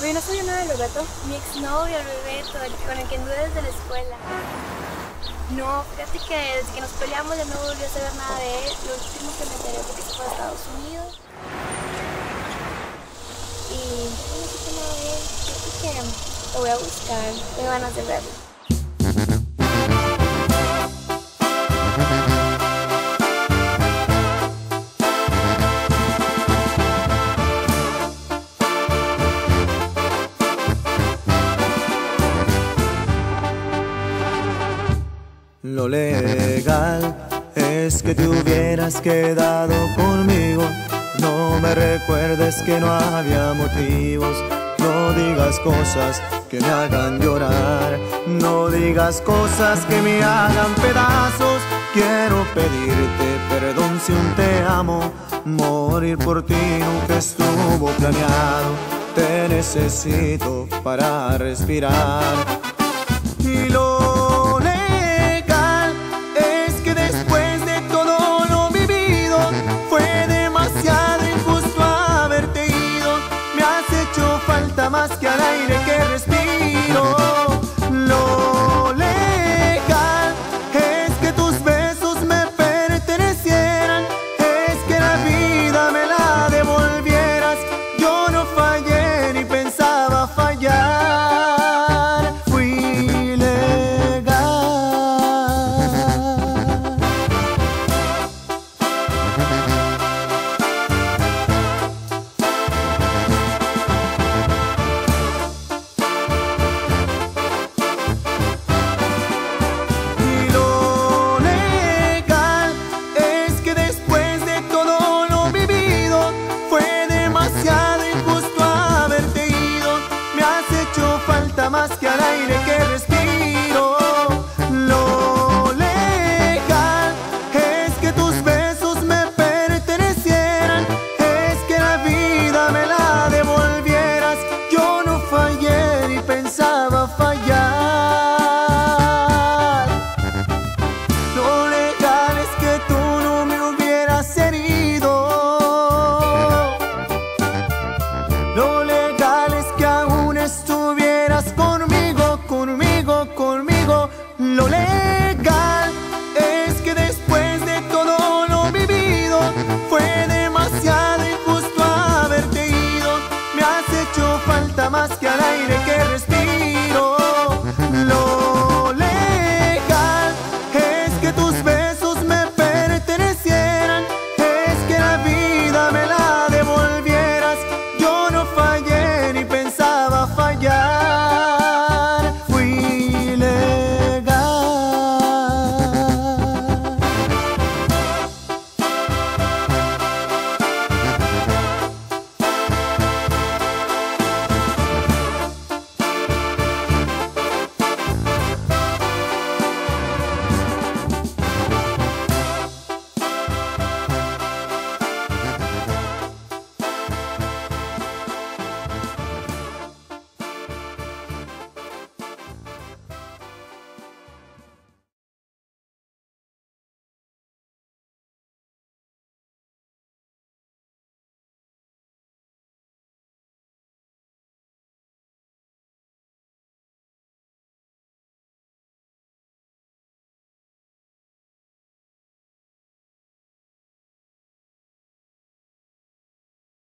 Oye, ¿no sabía nada del Bebeto? Mi exnovio, el Bebeto, el con el que anduve desde la escuela. No, fíjate que desde que nos peleamos ya no volví a saber nada de él. Lo último que me enteré fue que se fue a Estados Unidos. Y no supe nada de él. Así que lo voy a buscar. Me van a verlo. Legal es que te hubieras quedado conmigo. No me recuerdes que no había motivos. No digas cosas que me hagan llorar. No digas cosas que me hagan pedazos. Quiero pedirte perdón si un te amo. Morir por ti nunca estuvo planeado. Te necesito para respirar. Y lo